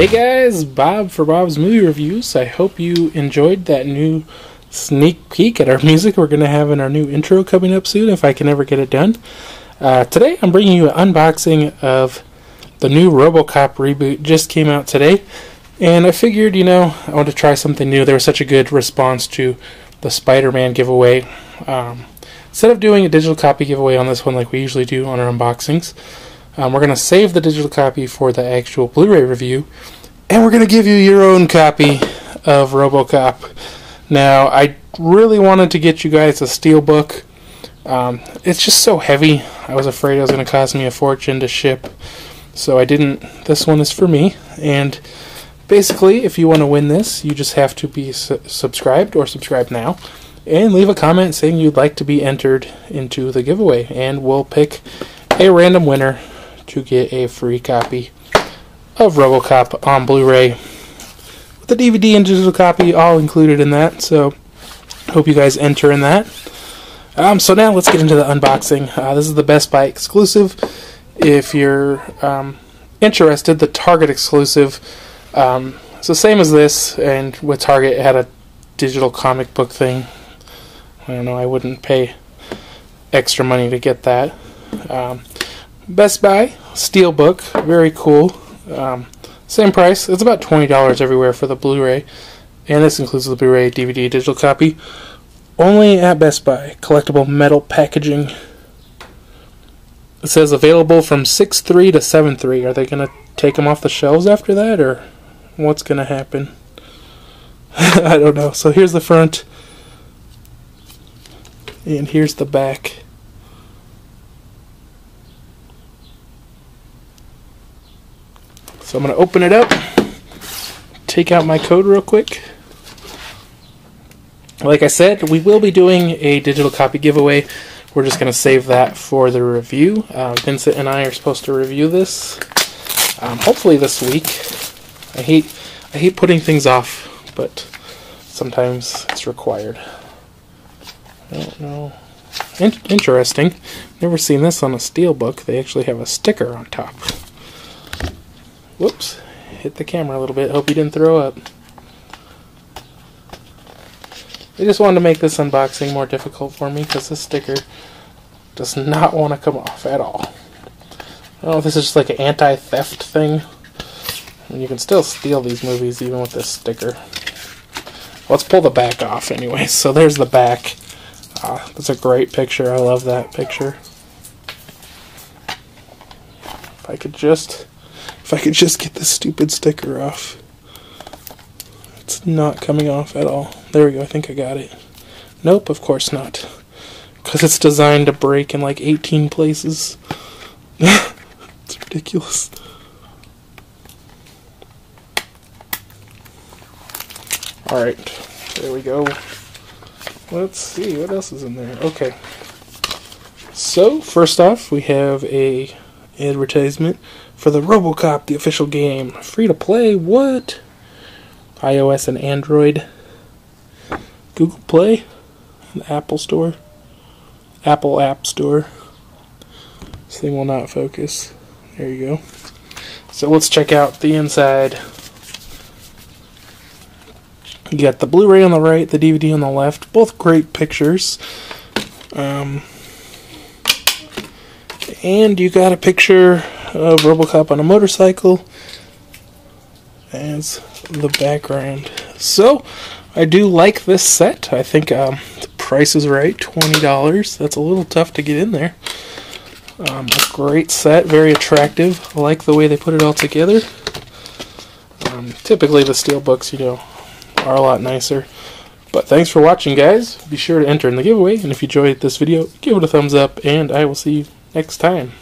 Hey guys, Bob for Bob's Movie Reviews. I hope you enjoyed that new sneak peek at our music we're going to have in our new intro coming up soon, if I can ever get it done. Uh, today I'm bringing you an unboxing of the new Robocop reboot, just came out today. And I figured, you know, I want to try something new. There was such a good response to the Spider Man giveaway. Um, instead of doing a digital copy giveaway on this one like we usually do on our unboxings, um, we're going to save the digital copy for the actual Blu ray review. And we're going to give you your own copy of Robocop. Now, I really wanted to get you guys a steelbook. Um, it's just so heavy. I was afraid it was going to cost me a fortune to ship. So I didn't. This one is for me. And basically, if you want to win this, you just have to be su- subscribed or subscribe now. And leave a comment saying you'd like to be entered into the giveaway. And we'll pick a random winner to get a free copy of Robocop on Blu ray. With the DVD and digital copy all included in that. So, hope you guys enter in that. Um, so now let's get into the unboxing. Uh, this is the Best Buy exclusive. If you're um, interested, the Target exclusive. Um, the same as this, and with Target, it had a digital comic book thing. I don't know. I wouldn't pay extra money to get that. Um, Best Buy Steelbook, very cool. Um, same price. It's about twenty dollars everywhere for the Blu-ray, and this includes the Blu-ray, DVD, digital copy. Only at Best Buy. Collectible metal packaging. It says available from 6.3 to 7.3. Are they to take them off the shelves after that, or what's to happen? I don't know. So here's the front, and here's the back. So I'm going to open it up, take out my code real quick. Like I said, we will be doing a digital copy giveaway. We're just going to save that for the review. Uh, Vincent and I are supposed to review this, um, hopefully this week. I hate I hate putting things off, but sometimes it's required. I don't know. In- interesting. Never seen this on a steelbook. They actually have a sticker on top. Whoops. Hit the camera a little bit. Hope you didn't throw up. I just wanted to make this unboxing more difficult for me because this sticker does not want to come off at all. I don't know if this is just like an anti-theft thing. Mean, you can still steal these movies even with this sticker. Let's pull the back off anyway. So there's the back. Ah, that's a great picture. I love that picture. If I could just, if I could just get this stupid sticker off. It's not coming off at all. There we go. I think I got it. Nope, of course not. Because it's designed to break in like 18 places. it's ridiculous. Alright, there we go. Let's see, what else is in there? Okay. So, first off, we have a advertisement for the RoboCop, the official game. Free to play, what? iOS and Android. Google Play, the Apple Store, Apple App Store. This thing will not focus. There you go. So let's check out the inside. You got the Blu-ray on the right, the DVD on the left. Both great pictures. Um, and you got a picture of RoboCop on a motorcycle as the background. So, I do like this set. I think um, the price is right, twenty dollars. That's a little tough to get in there. Um, a great set, very attractive. I like the way they put it all together. Um, typically, the steel books, you know, are a lot nicer. But thanks for watching, guys. Be sure to enter in the giveaway, and if you enjoyed this video, give it a thumbs up, and I will see you next time.